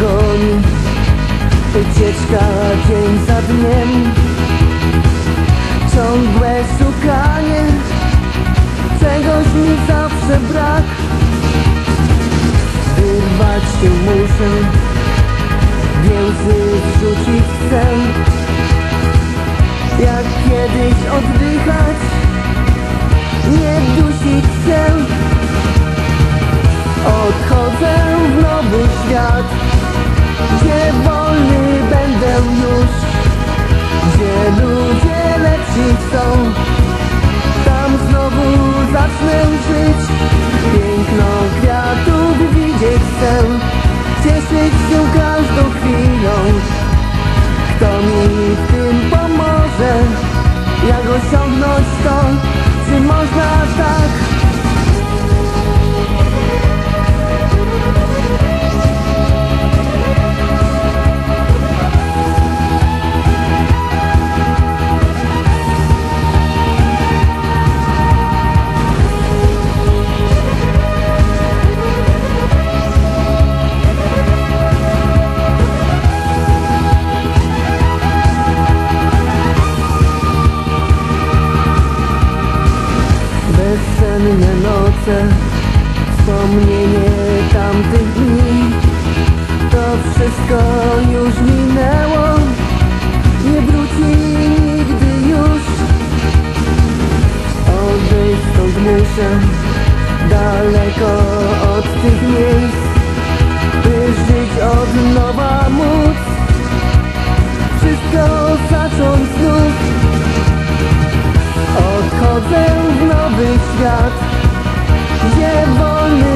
goni Ucieczka dzień za dniem. Ciągłe szukanie. Czegoś mi zawsze brak. Wyrwać się muszę. Więzy wrzucić chcę. Jak kiedyś oddychać. Nie dusić się. Odchodzę w nowy świat Gdzie wolny będę już? Gdzie ludzie lepsi są? Tam znowu zacznę noce Wspomnienie tamtych dni. To wszystko już minęło. Nie wróci nigdy już. Odejść stąd muszę Daleko od tych miejsc By żyć od nowa móc Wszystko zacząć znów. Odchodzę w nowy świat Gdzie wolny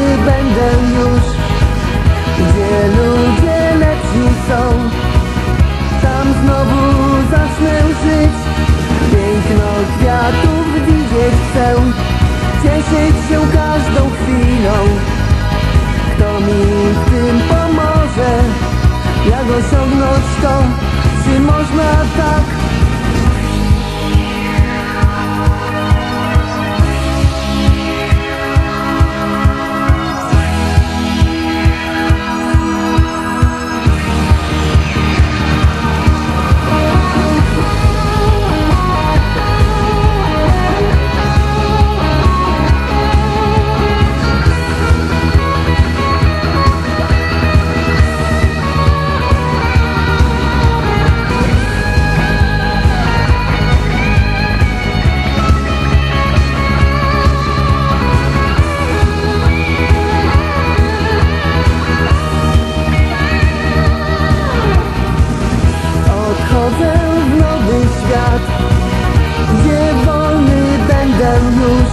będę już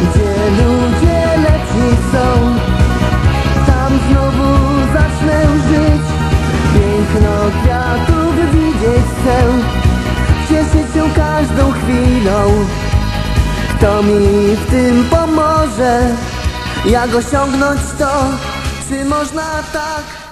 Gdzie ludzie lepsi są Tam znowu zacznę żyć. Piękno kwiatów widzieć chcę Cieszyć się każdą chwilą. Kto mi w tym pomoże? Jak osiągnąć to? Czy można tak?